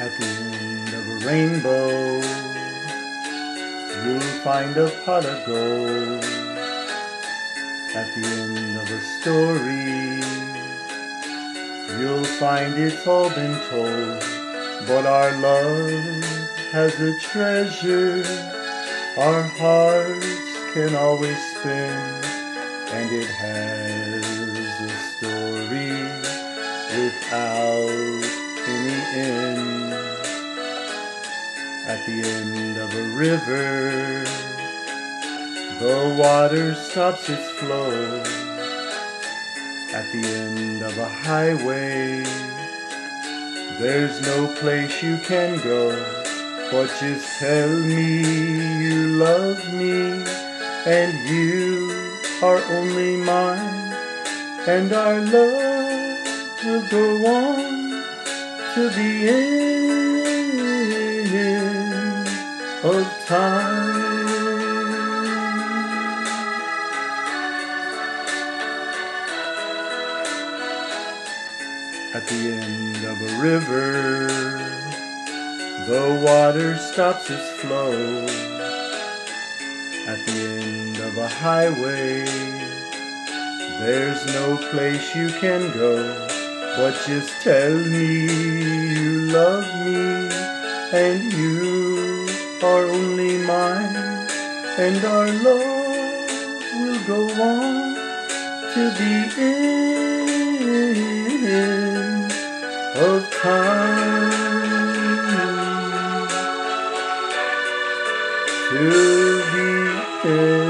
At the end of a rainbow, you'll find a pot of gold. At the end of a story, you'll find it's all been told. But our love has a treasure our hearts can always spin, and it has a story without any end. At the end of a river, the water stops its flow. At the end of a highway, there's no place you can go. But just tell me you love me and you are only mine, and our love will go on to the end of time. At the end of a river, the water stops its flow. At the end of a highway, there's no place you can go. But just tell me you love me and you are only mine, and our love will go on to the end of time. To the end